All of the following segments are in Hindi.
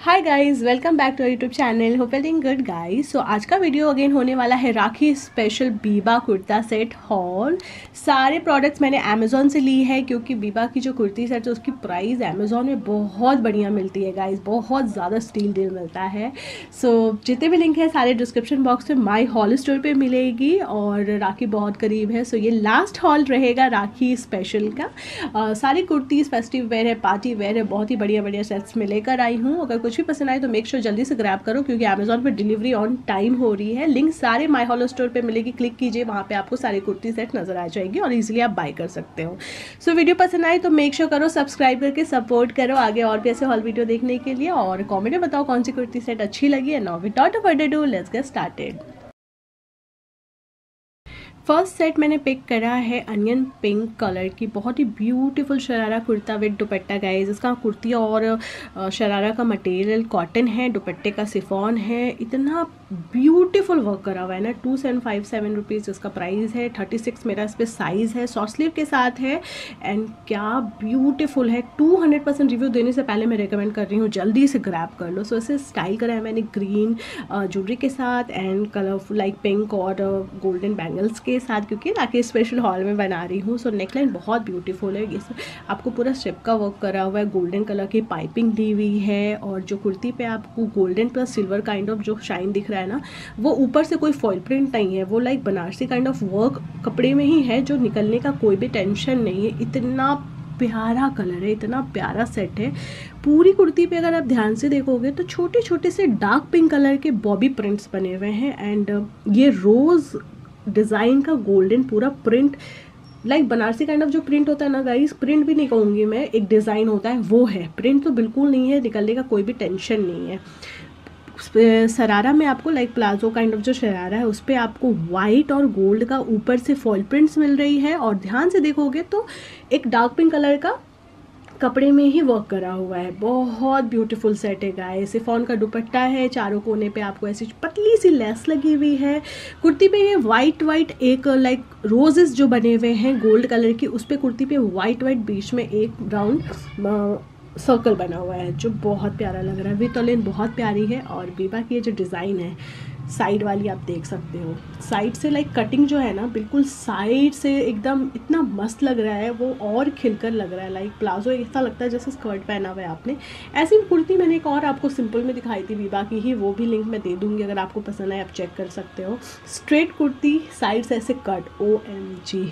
Hi guys welcome back to YouTube channel hoping good guys so आज का वीडियो अगेन होने वाला है Rakhi special Biba kurta set haul सारे प्रोडक्ट्स मैंने अमेजोन से ली है क्योंकि बीबा की जो कुर्ती सेट है उसकी प्राइस अमेजोन में बहुत बढ़िया मिलती है गाइस बहुत ज़्यादा स्टील डील मिलता है. सो so, जितने भी लिंक है सारे डिस्क्रिप्शन बॉक्स में माई हॉल स्टोर पर मिलेगी और राखी बहुत करीब है. सो so, ये लास्ट हॉल रहेगा राखी स्पेशल का. uh, सारी कुर्तीज़ फेस्टिव वेयर है पार्टी वेयर है बहुत ही बढ़िया बढ़िया सेट्स में लेकर आई हूँ. अगर कुछ भी पसंद आए तो मेक श्योर जल्दी से ग्रैब करो, क्योंकि अमेजोन पर डिलीवरी ऑन टाइम हो रही है। लिंक सारे माई हॉलो स्टोर पर मिलेगी क्लिक कीजिए, वहाँ पर आपको सारे कुर्ती सेट नज़र आ जाएगी और इजिली आप बाय कर सकते हो। सो वीडियो पसंद आए तो मेक श्योर करो सब्सक्राइब करके सपोर्ट करो। आगे और भी ऐसे हॉल वीडियो देखने के लिए और कॉमेंट में बताओ कौन सी कुर्ती सेट अच्छी लगी है। No without ado let's get started first set मैंने पिक करा है अनियन पिंक कलर की। बहुत ही beautiful sharara kurta with dupatta guys इसका कुर्ती और शरारा का मटेरियल कॉटन है, दुपट्टे का सिफॉन है। इतना ब्यूटीफुल वर्क करा हुआ है ना। Two seven five seven rupees इसका प्राइस है। थर्टी सिक्स मेरा इस पर साइज़ है। सॉ स्लीव के साथ है। एंड क्या ब्यूटीफुल है। टू हंड्रेड परसेंट रिव्यू देने से पहले मैं रिकमेंड कर रही हूँ, जल्दी से ग्रैप कर लो। सो इसे स्टाइल करा है मैंने ग्रीन ज्वेलरी के साथ एंड कलरफुल लाइक पिंक और गोल्डन बैंगल्स के साथ, क्योंकि ताकि स्पेशल हॉल में बना रही हूँ सो नेकलाइन बहुत ब्यूटीफुल है, ये आपको पूरा स्टेप का वर्क करा हुआ है गोल्डन कलर की पाइपिंग दी हुई है, और जो कुर्ती पे आपको golden plus silver kind of जो शाइन दिख रहा है ना, वो ऊपर से कोई फॉइल प्रिंट नहीं है, वो like Banarasi kind of work कपड़े में ही है, जो निकलने का कोई भी टेंशन नहीं है। इतना प्यारा कलर है, इतना प्यारा सेट है। पूरी कुर्ती पे अगर आप ध्यान से देखोगे तो छोटे छोटे से डार्क पिंक कलर के बॉबी प्रिंट्स बने हुए हैं एंड ये रोज़ डिज़ाइन का गोल्डन पूरा print like Banarasi kind of जो प्रिंट होता है ना गाइस प्रिंट भी नहीं कहूँगी मैं, एक डिज़ाइन होता है, वो है। प्रिंट तो बिल्कुल नहीं है, निकलने का कोई भी टेंशन नहीं है। सरारा में आपको लाइक प्लाजो काइंड ऑफ़ जो शरारा है, उस पर आपको वाइट और गोल्ड का ऊपर से फॉल प्रिंट्स मिल रही है। और ध्यान से देखोगे तो एक डार्क पिंक कलर का कपड़े में ही वर्क करा हुआ है। बहुत ब्यूटीफुल सेट है गाय सिफोन का दुपट्टा है, चारों कोने पे आपको ऐसी पतली सी लेस लगी हुई है। कुर्ती पे ये वाइट वाइट एक लाइक रोजेस जो बने हुए हैं गोल्ड कलर की, उस पर कुर्ती पे वाइट वाइट बीच में एक राउंड सर्कल बना हुआ है, जो बहुत प्यारा लग रहा है। वितोलिन बहुत प्यारी है और बीबा की ये जो डिज़ाइन है साइड वाली आप देख सकते हो। साइड से लाइक कटिंग जो है ना, बिल्कुल साइड से एकदम इतना मस्त लग रहा है, वो और खिलकर लग रहा है लाइक प्लाजो ऐसा लगता है जैसे स्कर्ट पहना हुआ है आपने। ऐसी कुर्ती मैंने एक और आपको सिंपल में दिखाई थी बीबा की ही, वो भी लिंक मैं दे दूँगी अगर आपको पसंद आए, आप चेक कर सकते हो। स्ट्रेट कुर्ती, साइड से ऐसे cut O M G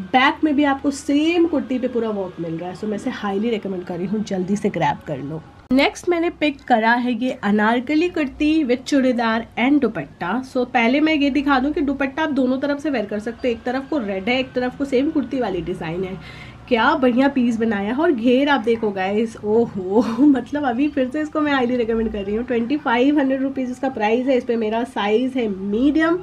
back में भी आपको सेम कुर्ती पे पूरा वर्क मिल रहा है सो मैं इसे हाईली रिकमेंड कर रही हूँ, जल्दी से ग्रैप कर लो। नेक्स्ट मैंने पिक करा है ये Anarkali kurti with churidar and dupatta. So पहले मैं ये दिखा दूँ कि दुपट्टा आप दोनों तरफ़ से वेयर कर सकते हो। एक तरफ़ को रेड है, एक तरफ़ को सेम कुर्ती वाली डिज़ाइन है। क्या बढ़िया पीस बनाया है और घेर आप देखो गाइस ओहो मतलब अभी फिर से इसको मैं हाईली रिकमेंड कर रही हूँ। ट्वेंटी फाइव हंड्रेड रुपीज़ इसका प्राइस है, इस पर मेरा साइज़ है मीडियम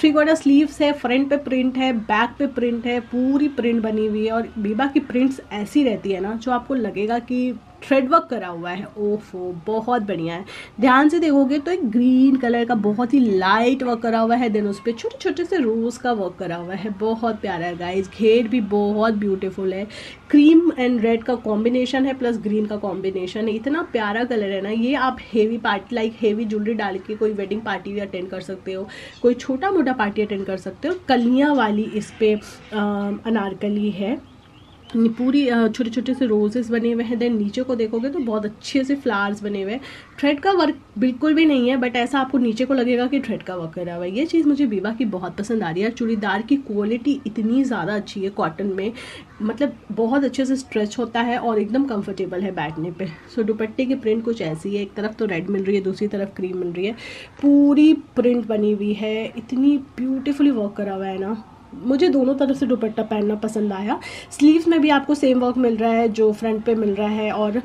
थ्री क्वार्टर स्लीव्स है फ्रंट पे प्रिंट है बैक पे प्रिंट है, पूरी प्रिंट बनी हुई है और बीबा की प्रिंट्स ऐसी रहती है ना, जो आपको लगेगा कि थ्रेड वर्क करा हुआ है। ओफो, बहुत बढ़िया है। ध्यान से देखोगे तो एक ग्रीन कलर का बहुत ही लाइट वर्क करा हुआ है देन उस पर छोटे छोटे से रोज़ का वर्क करा हुआ है। बहुत प्यारा है गाइस घेर भी बहुत ब्यूटीफुल है। क्रीम एंड रेड का कॉम्बिनेशन है प्लस ग्रीन का कॉम्बिनेशन है। इतना प्यारा कलर है ना, ये आप heavy party like heavy jewellery डाल के कोई वेडिंग पार्टी भी अटेंड कर सकते हो। कोई छोटा मोटा पार्टी अटेंड कर सकते हो। कलियाँ वाली इस पर अनारकली है। पूरी छोटे छोटे से रोजेस बने हुए हैं देन नीचे को देखोगे तो बहुत अच्छे से फ्लावर्स बने हुए हैं। थ्रेड का वर्क बिल्कुल भी नहीं है बट ऐसा आपको नीचे को लगेगा कि थ्रेड का वर्क करा हुआ है। ये चीज़ मुझे विवा की बहुत पसंद आ रही है। चूड़ीदार की क्वालिटी इतनी ज़्यादा अच्छी है कॉटन में। मतलब बहुत अच्छे से स्ट्रेच होता है और एकदम कंफर्टेबल है बैठने पे। सो दुपट्टे की प्रिंट कुछ ऐसी है। एक तरफ़ तो रेड मिल रही है, दूसरी तरफ़ क्रीम मिल रही है। पूरी प्रिंट बनी हुई है। इतनी ब्यूटीफुली वर्क करा हुआ है ना। मुझे दोनों तरफ़ से दुपट्टा पहनना पसंद आया। स्लीव्स में भी आपको सेम वर्क मिल रहा है, जो फ्रंट पे मिल रहा है और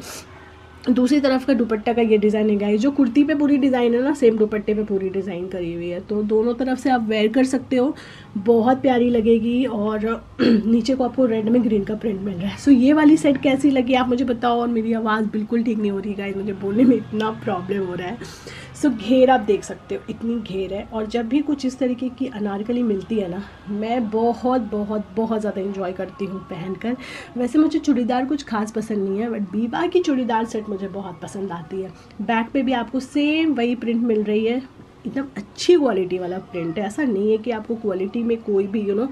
दूसरी तरफ़ का दुपट्टा का ये डिज़ाइन है गाइस जो कुर्ती पे पूरी डिज़ाइन है ना सेम दुपट्टे पे पूरी डिज़ाइन करी हुई है। तो दोनों तरफ़ से आप वेयर कर सकते हो, बहुत प्यारी लगेगी और नीचे को आपको रेड में ग्रीन का प्रिंट मिल रहा है। सो ये वाली सेट कैसी लगी आप मुझे बताओ और मेरी आवाज़ बिल्कुल ठीक नहीं हो रही गाइस मुझे बोलने में इतना प्रॉब्लम हो रहा है। सो so, घेर आप देख सकते हो इतनी घेर है। और जब भी कुछ इस तरीके की अनारकली मिलती है ना मैं बहुत बहुत बहुत ज़्यादा इंजॉय करती हूँ पहनकर। वैसे मुझे चूड़ीदार कुछ खास पसंद नहीं है बट बीबा की चूड़ीदार सेट मुझे बहुत पसंद आती है। बैक पे भी आपको सेम वही प्रिंट मिल रही है। एकदम अच्छी क्वालिटी वाला प्रिंट है। ऐसा नहीं है कि आपको क्वालिटी में कोई भी यू नो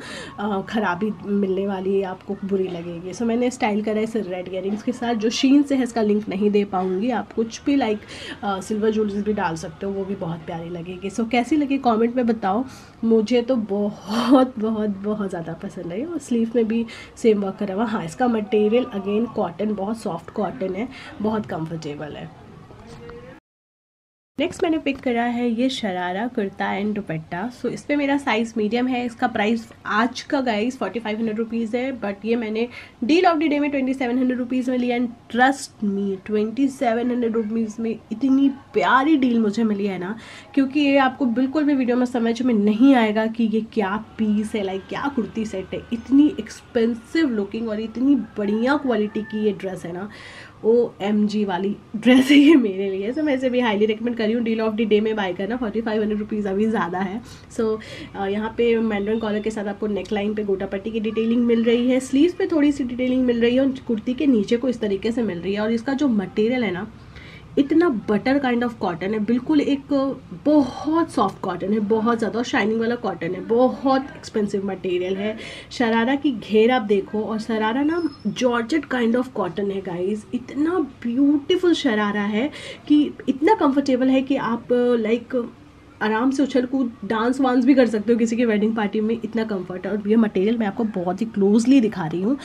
ख़राबी मिलने वाली है आपको बुरी लगेगी। सो so, मैंने स्टाइल करा है इस रेड इयरिंग्स के साथ जो शीन से है इसका लिंक नहीं दे पाऊँगी। आप कुछ भी लाइक सिल्वर ज्वेलरीज भी डाल सकते हो वो भी बहुत प्यारी लगेगी। सो so, कैसी लगी कॉमेंट में बताओ। मुझे तो बहुत बहुत बहुत ज़्यादा पसंद आई और स्लीव में भी सेम वर्क करा हुआ। हाँ इसका मटेरियल अगेन कॉटन बहुत सॉफ्ट कॉटन है बहुत कम्फर्टेबल है। नेक्स्ट मैंने पिक करा है ये शरारा कुर्ता एंड दुपट्टा। सो इस पर मेरा साइज़ मीडियम है, इसका प्राइस आज का guys forty five hundred rupees है बट ये मैंने डील ऑफ़ द डे में ट्वेंटी सेवन हंड्रेड रुपीज़ में लिया and trust me twenty seven hundred rupees में इतनी प्यारी डील मुझे मिली है ना, क्योंकि ये आपको बिल्कुल भी वीडियो में समझ में नहीं आएगा कि ये क्या पीस है लाइक क्या कुर्ती सेट है। इतनी एक्सपेंसिव लुकिंग और इतनी बढ़िया क्वालिटी की ये ड्रेस है ना। ओ एम जी वाली ड्रेस है ये मेरे लिए। सो so, मैं इसे भी हाईली रिकमेंड करी हूँ। डील ऑफ़ द डे में बाय करना। फोर्टी फाइव हंड्रेड रुपीज़ अभी ज़्यादा है। सो so, यहाँ पे मैंड्रन कॉलर के साथ आपको नेक लाइन पे गोटा पट्टी की डिटेलिंग मिल रही है। स्लीव पे थोड़ी सी डिटेलिंग मिल रही है और कुर्ती के नीचे को इस तरीके से मिल रही है। और इसका जो मटेरियल है ना इतना बटर काइंड ऑफ़ कॉटन है, बिल्कुल एक बहुत सॉफ्ट कॉटन है, बहुत ज़्यादा शाइनिंग वाला कॉटन है, बहुत एक्सपेंसिव मटेरियल है। शरारा की घेर आप देखो, और शरारा ना जॉर्जेट काइंड ऑफ़ कॉटन है गाइस इतना ब्यूटीफुल शरारा है कि इतना कंफर्टेबल है कि आप लाइक आराम से उछल कूद डांस वांस भी कर सकते हो किसी की वेडिंग पार्टी में, इतना कंफर्ट है। और ये मटेरियल मैं आपको बहुत ही क्लोजली दिखा रही हूँ।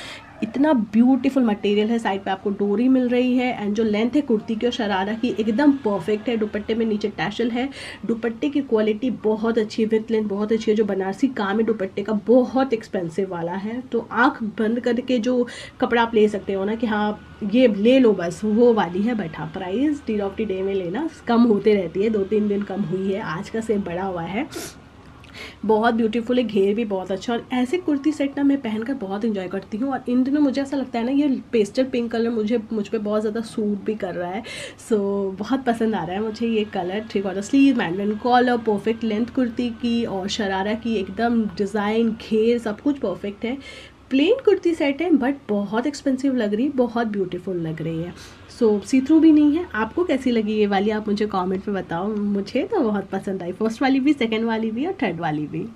इतना ब्यूटीफुल मटेरियल है साइड पे आपको डोरी मिल रही है एंड जो लेंथ है कुर्ती की और शरारा की, एकदम परफेक्ट है। दुपट्टे में नीचे टैशल है। दुपट्टे की क्वालिटी बहुत अच्छी है विथ लेंथ बहुत अच्छी है। जो बनारसी काम है, दुपट्टे का बहुत एक्सपेंसिव वाला है। तो आँख बंद करके जो कपड़ा आप ले सकते हो ना, कि हाँ ये ले लो बस, वो वाली है। हाँ price deal of the day में लेना कम होते रहती है। दो तीन दिन कम हुई है, आज का सेम बड़ा हुआ है। बहुत ब्यूटीफुल है, घेर भी बहुत अच्छा और ऐसे कुर्ती सेट ना मैं पहनकर बहुत इंजॉय करती हूँ। और इन दिनों मुझे ऐसा लगता है ना, ये पेस्टल पिंक कलर मुझे, मुझ पर बहुत ज़्यादा सूट भी कर रहा है। सो बहुत पसंद आ रहा है मुझे ये कलर ठीक और sleeve mandarin collar perfect length kurti की और शरारा की, एकदम डिज़ाइन घेर सब कुछ परफेक्ट है। प्लेन कुर्ती सेट है बट बहुत एक्सपेंसिव लग रही है बहुत ब्यूटीफुल लग रही है। सो सी थ्रू भी नहीं है। आपको कैसी लगी ये वाली? आप मुझे कमेंट में बताओ। मुझे तो बहुत पसंद आई। फ़र्स्ट वाली भी सेकंड वाली भी और थर्ड वाली भी।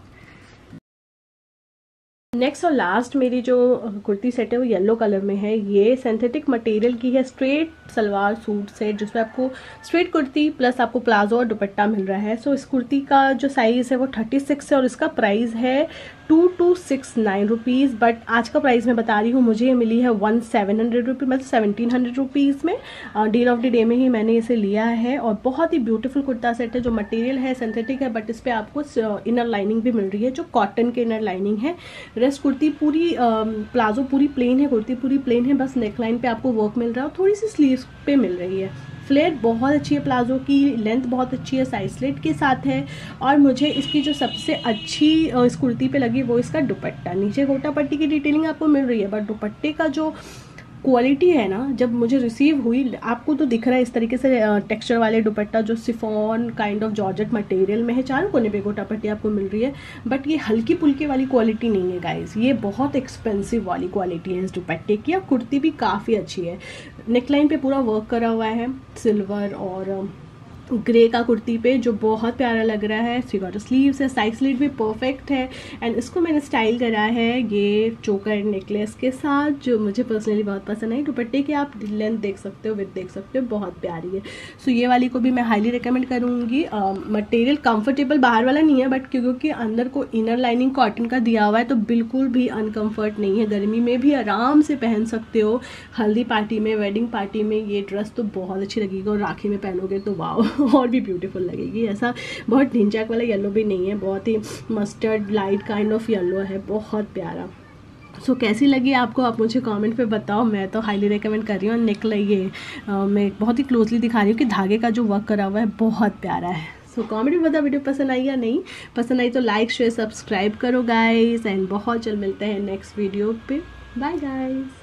नेक्स्ट और लास्ट मेरी जो कुर्ती सेट है वो येलो कलर में है। ये सिंथेटिक मटेरियल की है स्ट्रेट सलवार सूट सेट जिसमें आपको स्ट्रेट कुर्ती प्लस आपको प्लाजो और दुपट्टा मिल रहा है। सो so, इस कुर्ती का जो साइज़ है वो थर्टी सिक्स है और इसका प्राइस है two two six nine rupees but आज का प्राइस मैं बता रही हूँ मुझे ये मिली है वन सेवन हंड्रेड रुपीज़ मतलब सेवनटीन हंड्रेड रुपीज़ में। डील ऑफ़ द डे में ही मैंने इसे लिया है और बहुत ही ब्यूटीफुल कुर्ता सेट है जो मटेरियल है सिंथेटिक है बट इस पर आपको इनर लाइनिंग भी मिल रही है जो कॉटन के इनर लाइनिंग है। रेस्ट कुर्ती पूरी प्लाजो पूरी प्लेन है, कुर्ती पूरी प्लेन है, बस नेक लाइन पर आपको वर्क मिल रहा है और थोड़ी सी स्लीव पे मिल रही है। फ्लेट बहुत अच्छी है, प्लाजो की लेंथ बहुत अच्छी है साइज़ स्लेट के साथ है और मुझे इसकी जो सबसे अच्छी इस कुर्ती पे लगी वो इसका दुपट्टा। नीचे गोटा पट्टी की डिटेलिंग आपको मिल रही है बट दुपट्टे का जो क्वालिटी है ना, जब मुझे रिसीव हुई, आपको तो दिख रहा है इस तरीके से टेक्सचर वाले दुपट्टा जो chiffon kind of georgette material में है, चारों कोने पे गोटा पट्टी आपको मिल रही है बट ये हल्की पुल्के वाली क्वालिटी नहीं है गाइस ये बहुत एक्सपेंसिव वाली क्वालिटी है इस दुपट्टे की, और कुर्ती भी काफ़ी अच्छी है. नेकलाइन पे पूरा वर्क करा हुआ है सिल्वर और ग्रे का कुर्ती पे जो बहुत प्यारा लग रहा है। गॉट स्लीव्स है साइड स्लीव भी परफेक्ट है। एंड इसको मैंने स्टाइल करा है ये चोकर नेकलेस के साथ जो मुझे पर्सनली बहुत पसंद आई। दुपट्टे की आप लेंथ देख सकते हो विथ देख सकते हो बहुत प्यारी है। सो so, ये वाली को भी मैं हाईली रिकमेंड करूँगी। मटेरियल कंफर्टेबल बाहर वाला नहीं है बट क्योंकि अंदर को इनर लाइनिंग कॉटन का दिया हुआ है तो बिल्कुल भी अनकम्फर्ट नहीं है। गर्मी में भी आराम से पहन सकते हो। हल्दी पार्टी में वेडिंग पार्टी में ये ड्रेस तो बहुत अच्छी लगेगी और राखी में पहनोगे तो वाह और भी ब्यूटीफुल लगेगी। ऐसा बहुत ढिंचाक वाला येलो भी नहीं है बहुत ही mustard light kind of yellow है बहुत प्यारा। सो so, कैसी लगी आपको? आप मुझे कमेंट पे बताओ। मैं तो हाईली रिकमेंड कर रही हूँ। निकल ये मैं बहुत ही क्लोजली दिखा रही हूँ कि धागे का जो वर्क करा हुआ है बहुत प्यारा है। सो so, कमेंट में बता वीडियो पसंद आई या नहीं? पसंद आई तो लाइक शेयर सब्सक्राइब करो गाइस एंड बहुत जल्द मिलते हैं नेक्स्ट वीडियो पे। Bye guys